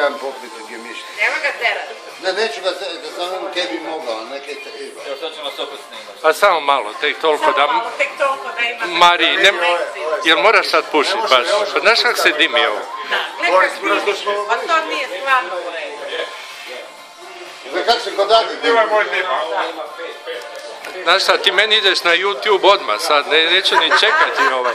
jedan pokrit gdje mišlji. Nema ga terati. Ne, neću ga terati, da sam on tebi mogao, neke treba. Evo sad ćemo vas opet snimati. A samo malo, tek toliko samo da... Samo malo, tek toliko da ima... Mari, ne... Jel moraš sad pušit baš? Pa znaš kak se dimi ovo? Da, gledaj kak dimi, pa to nije stvarno u redu. Za kak se kodati dimi. Ima moj dima. Znaš šta, ti meni ideš na YouTube odmah sad, ne, neću ni čekati ovaj.